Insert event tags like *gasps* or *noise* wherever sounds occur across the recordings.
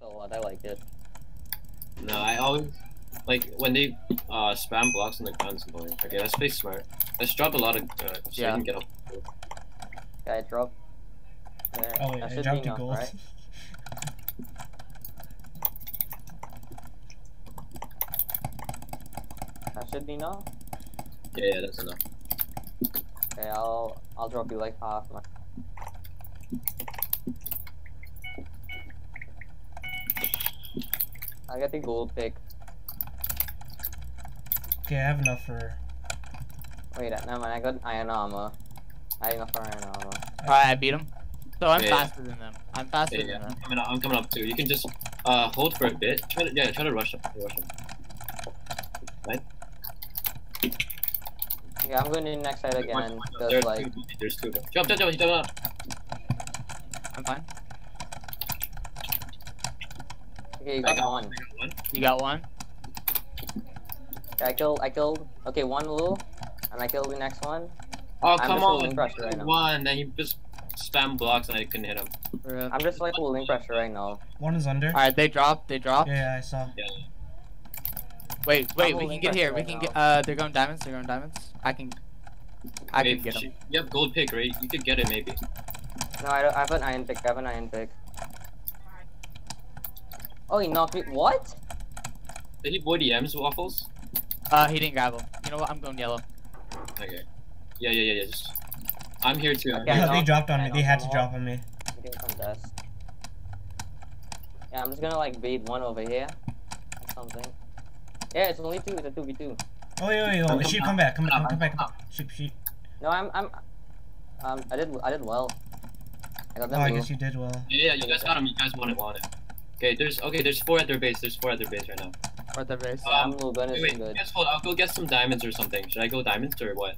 this a lot. I like it. No, I always like when they uh spam blocks on the ground. It's annoying. Okay, let's play smart. Let's drop a lot of uh, so Yeah. we can get up. Yeah, I drop. There. Oh wait, that I should dropped be a enough, gold. right? That should be enough. Yeah, yeah, that's enough. Okay, I'll I'll drop you like half. My... I get the gold pick. Okay, I have enough for. Wait, never mind. I got iron armor. I have enough for iron armor. Alright, I beat him. So I'm Yeah, yeah. faster than them. I'm faster Yeah, than them. I'm coming up. I'm coming up too. You can just uh hold for a bit. Try to yeah, try to rush them. Rush them. Yeah, I'm going to next side again. Watch- watch There's like two. There's two. Jump, jump, jump, jump. I'm fine. Okay, you I got got one. One. You got one? I killed. I killed. Okay, one blue, and I killed the next one. Oh I'm come just holding on! pressure right now. One. Then he just spam blocks and I couldn't hit him. I'm just like holding pressure right now. One is under. Alright, they dropped. They dropped. Yeah, yeah, I saw. Yeah. Wait, wait, we can get here. We can right get. Uh, they're going diamonds. They're going diamonds. I can. I Okay, can get them. You have gold pick, right? You could get it maybe. No, I, don't, I have an iron pick. I have an iron pick. Oh, he knocked me. What? Did he boy the M's waffles? Uh, he didn't grab them. You know what? I'm going yellow. Okay. Yeah, yeah, yeah, yeah. Just. I'm here too. Okay, Yeah, they dropped on I me. They had to them drop on me. I'm doing some dust. Yeah, I'm just gonna like bait one over here. Or something. Yeah, it's only two. It's a two v two. Oh wait, wait, Come wait. on, Sheep, come come back. Come back. Come back. come Come back. Sheep, sheep. No, I'm I'm. Um, I did I did well. I got Oh, them I guess you did well. Yeah, yeah, you guys got him. You guys want it, want it. Okay, there's okay. There's four at their base. There's four at their base right now. Or the base. Yeah, Um, I'm blue. Gun Wait, wait. good. Guys, hold. I'll go get some diamonds or something. Should I go diamonds or what?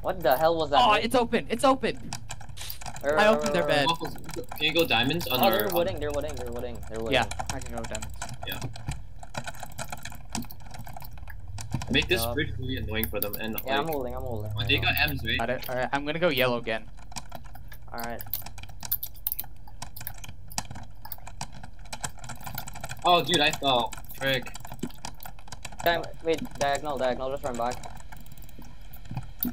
What the hell was that? Oh, Wait, it's open. It's open. wait, I wait, opened wait, their er, er, bed. Can you go diamonds on Oh, our? they're on- wooding. They're wooding. They're wooding. They're wooding. Yeah, I can go diamonds. Yeah. Make this Yeah. bridge really annoying for them. And Yeah, I'm holding. I'm holding. when they got M's, right? Got it. Alright, I'm gonna go yellow again. All right. Oh, dude, I fell. Frick. Diag wait, diagonal, diagonal. Just run back. Oh,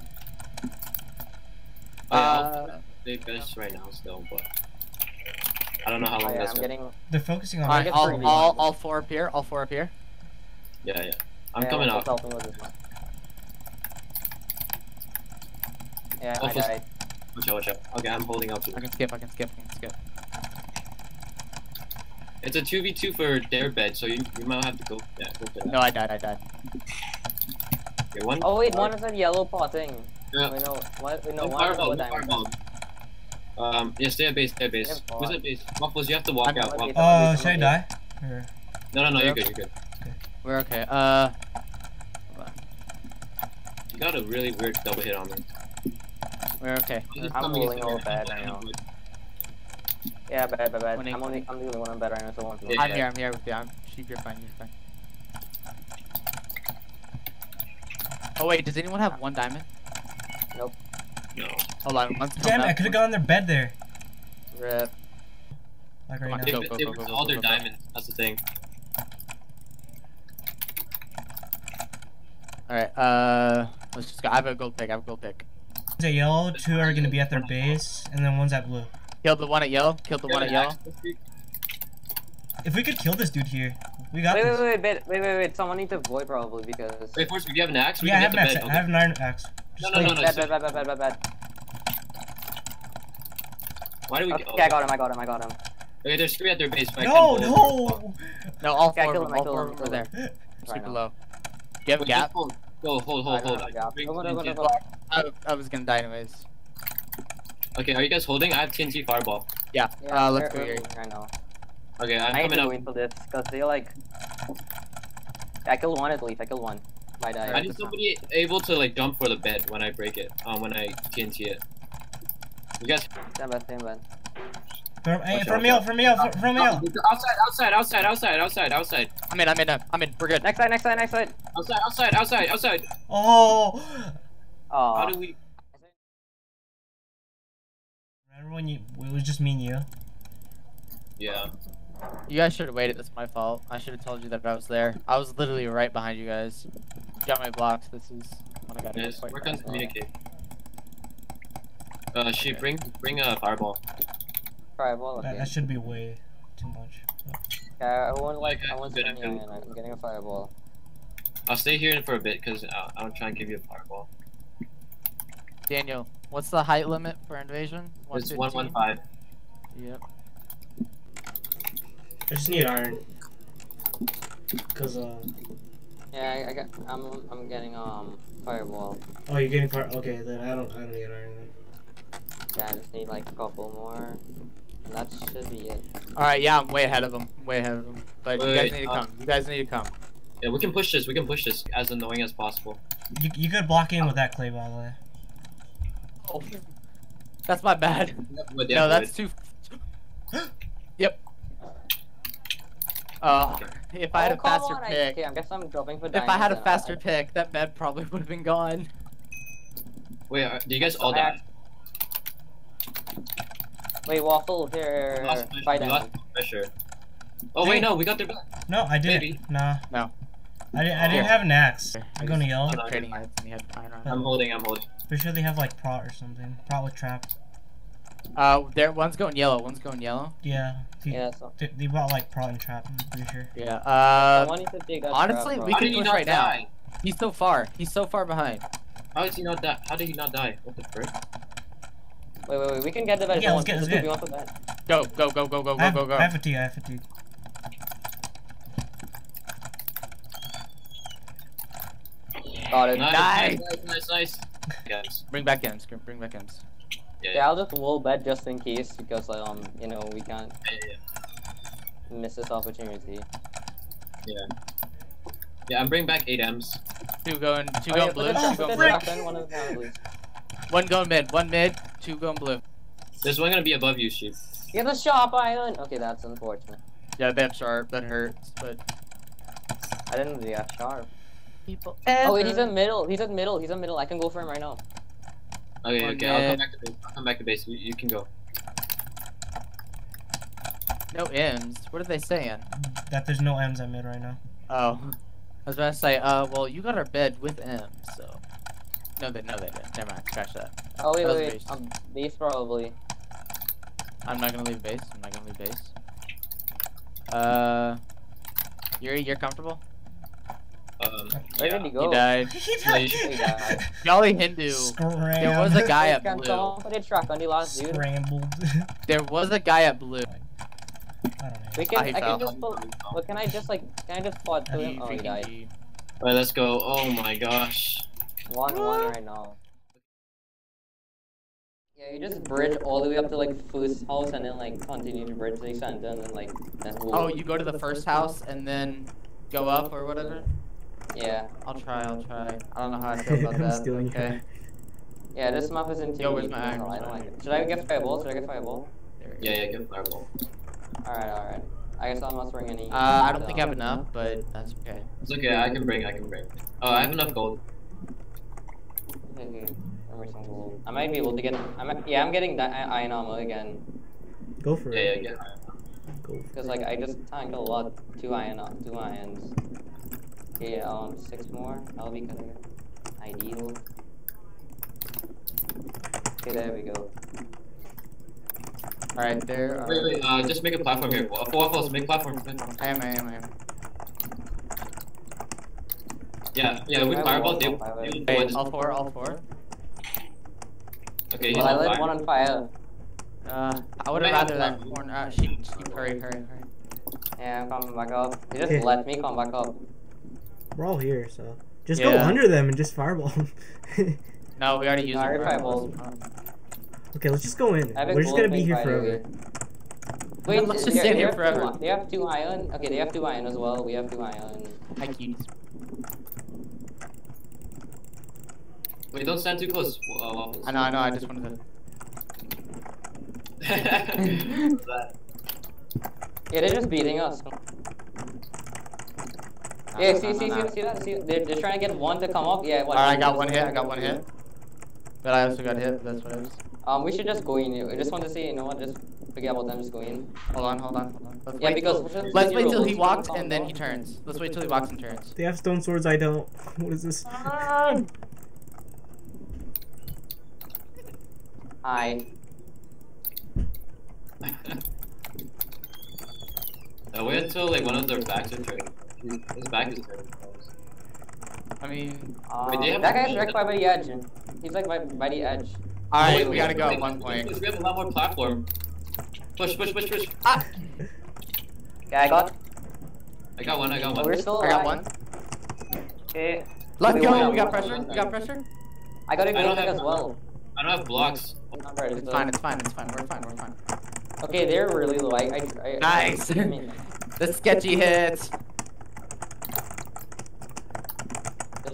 yeah, I'll Uh, play best right now still, but I don't know how Oh, long yeah, that's I'm gonna. getting. They're focusing on Alright, get all, all, all four up here. All four up here. Yeah, yeah. I'm yeah, coming Waffles out. helping with this. Yeah, I Waffles- died. Watch out, watch out. Okay, I'm holding up. I can skip. I can skip. I can skip. It's a two v two for their bed, so you you might have to go. Yeah, go for that. No, I died. I died. Okay, one. Oh wait, one is a yellow potting. Yeah. Wait, no, one, wait, no, One one is fireball, wood one diamond. fireball. Um, yeah, stay at base, stay at base. Yeah, Who's at base? Waffles, you have to walk I'm out. at Walk. base. Uh, should I die? Or... No, no, no, you're Yep. good, you're good. We're okay. Uh, You got a really weird double hit on me. we're okay. I'm rolling all bad right now. Yeah, bad, bad, bad. Winning. I'm only, I'm the only one on bed right now, so one. Yeah. I'm here. I'm here with you. I'm. Sheep, you're fine. You're fine. Oh wait, does anyone have one diamond? Nope. No. Hold on, one's coming Damn it! up. I could have gone on their bed there. Rip. Like Come on, right They, now. Go, go, they go, were go, go, all go, their go, go. diamonds. That's the thing. All right. Uh, let's just go. I have a gold pick. I have a gold pick. One's at yellow, two are gonna be at their base, and then one's at blue. Killed the one at yellow. Killed the one at yellow. If we could kill this dude here, we got Wait, wait, this. wait, wait, wait, wait, wait. Someone needs to void probably because. Wait, first, do you have an axe? We Yeah, I have get an axe. bed. I have an iron axe. No, Just no, wait. no, no. Bad, so- bad, bad, bad, bad, bad, bad. Why do we? Okay, oh, I got him, I got him, I got him. Okay, there's three at their base. but I No, can't hold no. No, all Okay, I four. killed of him, them, I all killed four him, of I them were killed there. Right Super now. low. Do you have a Wait, gap? just hold. Go, hold, hold, I don't hold. I was gonna die anyways. Okay, are you guys holding? I have TNT fireball. Yeah. Yeah, uh, let's they're go here. early right now. Okay, I'm I need coming to up. go into this because they like. I killed one at least. I killed one. My I need somebody able to like jump for the bed when I break it. Um, when I TNT it. You guys. Stand by, stand by. From, hey, Watch from out, me watch from me out, from- from me. Outside, outside, outside, outside, outside, outside, I'm in. I'm in. I'm in. We're good. Next side, next side, next side. outside, outside, outside, outside. Oh. Oh. How do we? Remember when you? It was just me and you. Yeah. You guys should have waited. That's my fault. I should have told you that I was there. I was literally right behind you guys. Got my blocks. This is when I got Yes, quite work on fast. communicate. Uh, she bring bring a fireball. Fireball. That, Okay. that should be way too much. Yeah, I want Like, I want good, some I'm getting a fireball. I'll stay here for a bit because I'll, I'll try and give you a fireball. Daniel, what's the height limit for invasion? It's 115? one one five. Yep. I just need iron. Cause uh Yeah, I, I got. I'm I'm getting um fireball. oh you're getting far okay then I don't I don't need iron then. Yeah, I just need like a couple more, and that should be it. All right. Yeah, I'm way ahead of them. Way ahead of them. But you Wait, guys need to uh, come. You guys need to come. Yeah, we can push this. We can push this as annoying as possible. You, you could block in with that clay, by the way. Oh, that's my bad. *laughs* Wood, no, yeah, that's too. *gasps* yep. Uh, if I had oh, a faster on, pick, I guess I'm dropping for if I had a faster I, pick, that bed probably *laughs* would have been gone. Wait, are, do you guys all die? Wait, waffle here. We lost pressure, Fight we them. lost pressure. Oh wait, no, we got their back. No, I didn't. Maybe. Nah. No. I, didn't, I didn't Here. have an axe. I I'm gonna yell. kept no, trading you're heads and he had iron. I'm holding. I'm holding. Pretty sure they have like prot or something. Prot with trap. Uh, there. One's going yellow. One's going yellow. Yeah. They, Yeah, so they, they bought like prot and trap. I'm pretty sure. Yeah. Uh, wanted to dig a honestly, trap, we How can push not right now. he's so far. He's so far behind. How did he not die? How did he not die? What the frick? Wait, wait, wait. We can get the bed. Yeah, let's get- let's let's get- go, we want. Go, go, go, go, go, I have, go, go. I have fatigue. I have fatigue. Got it. Nice, Nice. nice, nice, nice. Guys, Bring back in. Screw- Bring back in. yeah, Yeah, I'll just wall bed just in case because um, you know, we can't yeah, yeah, miss this opportunity. yeah. Yeah, I'm bringing back eight M's. Two going. Two Oh, going yeah, blue. Two going the blue. one of the down, please. One going mid. One mid. Two going blue. There's one gonna be above you, sheep. Get the sharp iron. Okay, that's unfortunate. Yeah, they have sharp. That hurts. But I didn't do that sharp. People. Oh wait, he's in middle. He's in middle. He's in middle. I can go for him right now. Okay, One okay, I'll come back to base. I'll come back to base. You, you can go. No M's. What are they saying? That there's no M's at mid right now. Oh, I was about to say. Uh, well, you got our bed with M's, so. No, they no they didn't. Never mind. Scratch that. Oh wait, That was wait, wait. base. Um, base probably. I'm not gonna leave base. I'm not gonna leave base. Uh, Yuri, you're comfortable? Um, Where yeah. did he go? *laughs* He died. Like- He died. Jolly Hindu. Scram. There was a guy at blue. someone put a truck on the last dude? Scrambled. *laughs* There was a guy at blue. I. We can. He I can just. Pull, but can I just like? Can I just spot to him? Oh, he died. Alright, let's go. Oh my gosh. One one right now. Yeah, you just bridge all the way up to like first house and then like continue to bridge the center and then like then Oh, you go to the first house and then go up or whatever. Yeah. I'll try. I'll try. I don't know how I feel about I'm *laughs* that. stealing okay. Yeah, this map is intimidating. Yo, where's my so iron? I don't like it. Should I get fireball? Should I get fireball? Yeah, yeah, get fireball. Alright, alright. I guess I'm not bring any. Uh, I don't think I have enough, but that's okay. It's okay, I can bring, I can bring. Oh, I have enough gold. Okay, okay. Bring me some gold. I might be able to get. I might, yeah, I'm getting that i- iron armor again. Go for it. Yeah, yeah, it. get Go for Cause like I just tanked a lot. Two iron, ar- two irons. Okay, um, six more. That'll be kind of ideal. Okay, there we go. All right, there. Are... Wait, wait, uh, just make a platform here. Four waffles, make platform. I am. I am. I am. Yeah, yeah, with I have fireball, one they, they Wait, would- all four. All four. Okay, he's Well, I on lit fire. one on fire. Uh, I would have rather that one. corner. Uh, sheep, sheep, hurry, hurry, hurry. Yeah, I'm coming back up. You just let me come back up. We're all here, so just go under them and just fireball. them. *laughs* No, we already used Alright, it. fireballs. okay, let's just go in. I have a We're just gonna be here forever. way. Wait, Let's just they- sit here forever. Two, they have two iron. Okay, they have two iron as well. We have two iron. Hi, cuties. Wait, don't stand too close. Uh, waffles. I know. I know. I just wanted to. *laughs* *laughs* That- Yeah, they're just beating us. Yeah, see, see, see, see that? See, they're, they're trying to get one to come up. Yeah, what? Alright, I got one hit. I got one hit. But I also got hit. That's what it is. Um, we should just go in. I just want to say, you know what? Just Forget about them just go in. Hold on, hold on, hold on. Let's Yeah, wait because till, just- let's wait till he walks and then he turns. Let's wait till he walks and turns. They have stone swords. I don't. *laughs* What is this? Hi. *laughs* Uh, wait until like one of their backs are turned. His back is turned. I mean, Um, Wait, that guy's a- right by the edge. He's like by, by the edge. all right, Wait, we gotta go at one point. We have a lot more platform. Push, push, push, push. Ah, Yeah, I got. I got one. I got Oh, one. we're still I got one. Okay. Let's go. won. We got pressure. We got pressure. I got a I don't have- as well. I don't have blocks. It's so- fine. It's fine. It's fine. We're fine. We're fine. Okay, they're really low. I, I, I Nice. I mean, *laughs* The sketchy hits.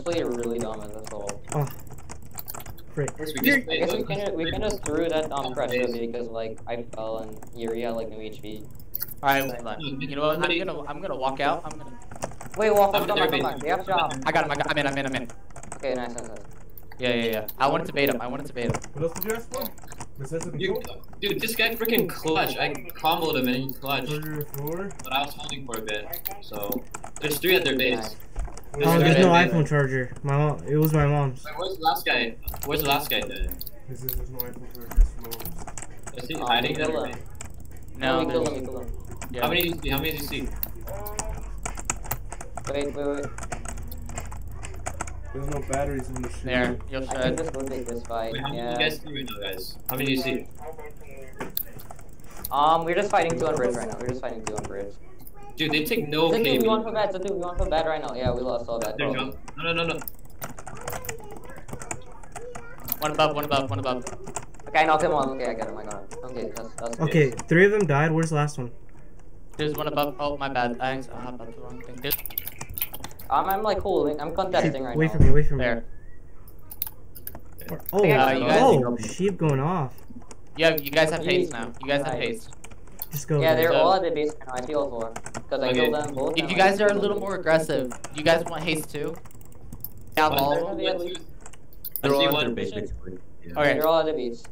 This play really dumb. That's all. Oh. Frick. We just I played- guess we kind of we kind of threw that um pressure because like I fell and Yuri had like no HP. All right, hold on. You know what? I'm gonna I'm gonna walk out. I'm gonna. Wait, walk I'm up, come there, back, come base. back. They have job. I got him. I got. I'm in. I'm in. I'm in. Okay, nice, nice, nice. Yeah, yeah, yeah. I wanted to bait him. I wanted to bait him. What else did you ask for? Besides You, dude, this guy freaking clutch. I comboed him and he clutched, but I was holding for a bit. So there's three at their base. Nice. Oh, There's there's no at iPhone charger. My mom. It was my mom's. Wait, where's the last guy? Where's the last guy then? This is there's no iPhone charger. Is he hiding kill there? him. No. we him, we him. yeah. How many do you see? How many do you see? Wait, wait, wait. There's no batteries in the shit. There. You'll I think shred. this will take this fight. Wait, how many Yeah. do you guys see right now, guys? How many do you see? Um, we're just fighting two on bridge right now. We're just fighting two on bridge. Dude, they take no It's a we want for bad. It's a we want for bad right now. Yeah, we lost all that. There you go. No, no, no, no. One above. One above. One above. Okay, I knocked him on. Okay, I got him. I got him. Okay, that's that's. good. Three of them died. Where's the last one? There's one above. Oh, my bad. I I hopped up the wrong thing. There's Um, I'm like holding. I'm contesting right wait now. for me. Wait for me. there. Oh, Yeah, you guys- oh, sheep going off. Yeah, you guys have pace now. You guys have pace. Just go. Yeah, they're So- all at the base right now. I feel for because I Okay. killed them both. If you guys are a little more aggressive, you guys want haste too? Yeah, One, all. two, One, one, two. They're I see all at their one. base, basically. Yeah. Okay, They're all at the base.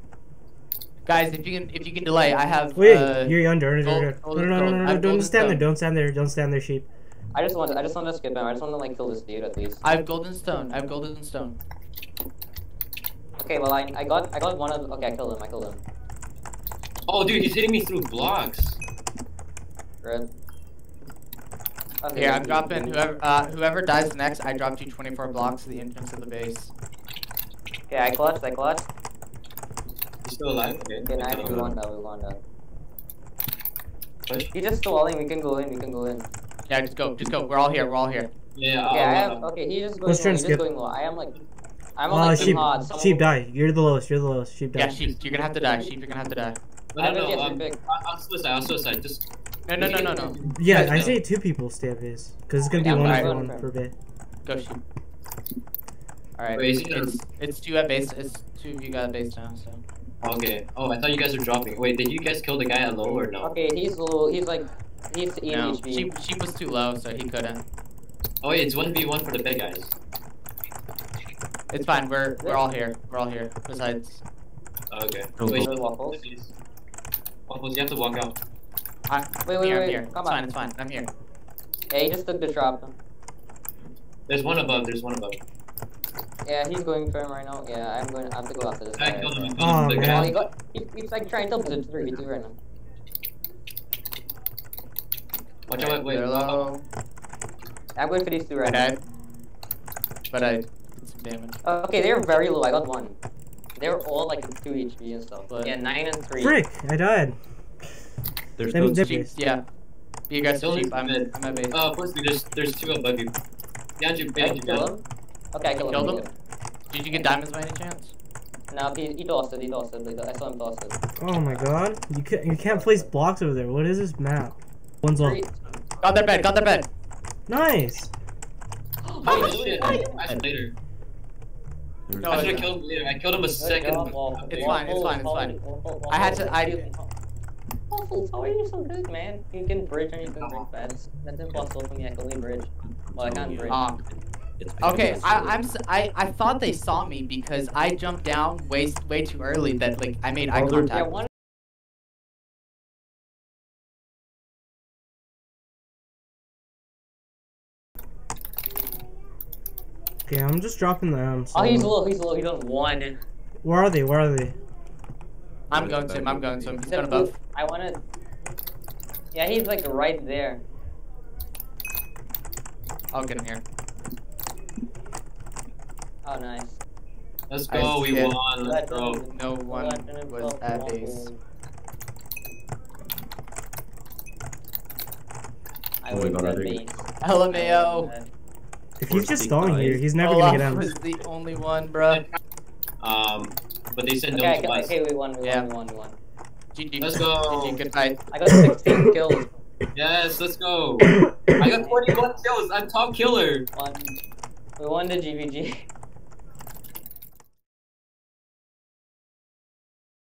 guys, if you can, if you can delay, I have. Wait, uh, you're under. under, gold- under. gold- No, no, no, gold- no, I no, Don't golden stand there. Don't stand there. Don't stand there, sheep. I just want. to, I just want to skip him. I just want to like kill this dude at least. I have golden stone. I have golden stone. Okay, well I I got I got one of. Okay, I killed him. I killed him. Oh, dude, he's hitting me through blocks. Red. Okay, Here, I'm dropping whoever uh, whoever dies next. I dropped you 24 blocks to the entrance of the base. Okay, I clutched. I clutched. He's still alive. Okay. Okay, nice. We won that. We won that. Push. He's just stalling. We can go in. We can go in. Yeah, just go, just go. We're all here. We're all here. Yeah. Okay, I I'll- I'll- Okay, he's just going Let's low. try and He's skip. just going low. I am like. I'm on Uh, like sheep. hard. Someone- Sheep die. You're the lowest. You're the lowest. Sheep die. Yeah, sheep. You're gonna have to die. Sheep. You're gonna have to die. No, no, no. a Um. I- I'll suicide. I'll suicide. Just. No, no, no, no, no. Yeah, Guys, I no. say two people stay at base because it's gonna be Yeah, one fine. for one for a bit. Go sheep. All right. Wait, is he gonna- It's it's two at base. It's two of you got base now. So. Okay. Oh, I thought you guys were dropping. Wait, did you guys kill the guy at low or no? Okay, he's low. He's like. He's 80 No, HP. sheep sheep was too low, so he couldn't. Oh, wait, it's one v one for the big guys. It's fine. We're we're all here. We're all here. Besides, Oh, okay. Wait, Wait, waffles. Waffles, you have to walk out. I, Wait, I'm wait. I'm wait. here. Come it's on. fine. It's fine. I'm here. Yeah, he just took the trap. There's one above. There's one above. Yeah, he's going for him right now. Yeah, I'm going. I have to go after this I guy. killed him. I killed Oh, him. The man. Well, he got. He, he's like trying to put it three v two right now. Watch out! Wait. They're walk out. low. I'm going for these two I right now. But I did some damage. Okay, they're very low. I got one. They're all like two HP and stuff. But- Yeah, nine and three. Frick! I died. There's Them- no them- Sheep. Yeah. Be aggressive, Don't sheep. I'm, mid. I'm at base. Oh, first there's there's two above you. Behind you, Did I behind kill behind him? Okay, I killed, Killed him. him? Did you get diamonds by any chance? No, he, he tossed it. He tossed it. I saw him toss it. Oh my god. You can't you can't place blocks over there. What is this map? One's low. Three. Got their bed. Got their bed. Nice. Oh, Holy shit! I should later. No, I should it's- have killed him later. I killed him a second. It's fine, it's fine, it's fine. I had to- I- puzzles. How oh, are you so good, man? You can bridge and you can break beds. That's impossible for me. I can only bridge. Well, I can't bridge. Uh, okay, I, am I thought they saw me because I jumped down way way too early. That like I made eye contact. Yeah, Okay, I'm just dropping the. arms. so... Oh, he's low. He's low. He's on one. Where are they? Where are they? I'm going to him. I'm going to him. He's He's going above. I wanna. Yeah, he's like right there. I'll get him here. Oh, nice. Let's I go. We see won. Let's go. No one was at base. I Oh, we would got at other- base. LMAO. If he's just Forty stalling here, he's never Olaf gonna get out. was out. the only one, bruh. Um, but they said no Okay, to okay, okay, we won, we Yeah. won, we won, we won. GG. Let's go. GG, good fight. I got 16 *coughs* kills. Yes, let's go. *coughs* I got 41 kills. I'm top killer. One. We won the GVG.